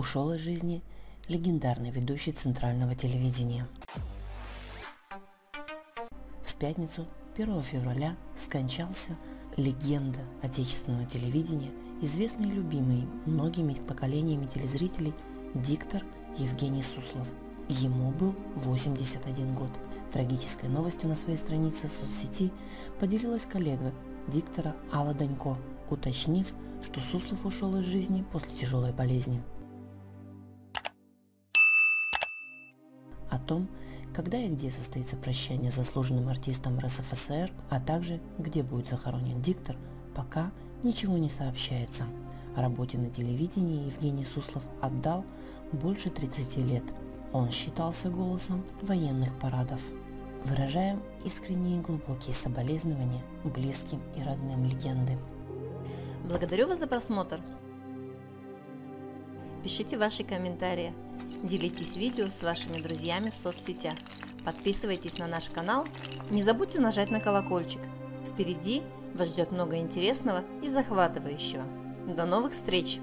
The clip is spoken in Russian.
ушел из жизни легендарный ведущий центрального телевидения. В пятницу 1 февраля скончался легенда отечественного телевидения, известный и любимый многими поколениями телезрителей диктор Евгений Суслов. Ему был 81 год. Трагической новостью на своей странице в соцсети поделилась коллега диктора Алла Данько, уточнив, что Суслов ушел из жизни после тяжелой болезни. Том, когда и где состоится прощание с заслуженным артистом РСФСР, а также где будет захоронен диктор, пока ничего не сообщается. О работе на телевидении Евгений Суслов отдал больше 30 лет. Он считался голосом военных парадов. Выражаем искренние и глубокие соболезнования близким и родным легенды. Благодарю вас за просмотр. Пишите ваши комментарии. Делитесь видео с вашими друзьями в соцсетях. Подписывайтесь на наш канал. Не забудьте нажать на колокольчик. Впереди вас ждет много интересного и захватывающего. До новых встреч!